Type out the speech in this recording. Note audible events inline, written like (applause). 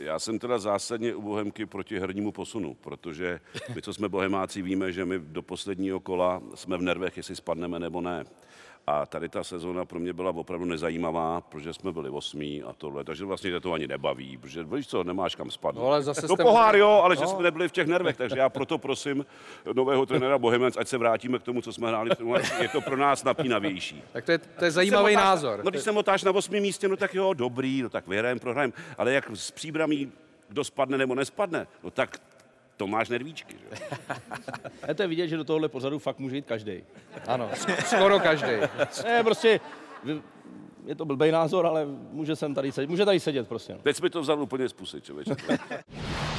Já jsem teda zásadně u Bohemky proti hernímu posunu, protože my, co jsme bohemáci, víme, že my do posledního kola jsme v nervech, jestli spadneme nebo ne. A tady ta sezona pro mě byla opravdu nezajímavá, protože jsme byli osmí a tohle, takže vlastně tě to ani nebaví, protože víš co, nemáš kam spadnout. No, ale zase no pohár jo, ale že No. jsme nebyli v těch nervech, takže já proto prosím nového trenéra Bohemec, ať se vrátíme k tomu, co jsme hráli. Je to pro nás napínavější. Tak to je, to je zajímavý motáš- názor. No, když se motáš na osmém místě, no tak jo, dobrý, no tak vyhrajem, prohrajem. Ale jak s příbramí, kdo spadne nebo nespadne, no tak to máš nervíčky. Že? Je (laughs) to je vidět, že do tohohle pořadu fakt může jít každý. Ano, skoro každý. (laughs) Ne, prostě je to blbý názor, ale může sem tady sedět, může tady sedět prostě. no. Teď jsi mi to vzal úplně z pusy, člověče. (laughs)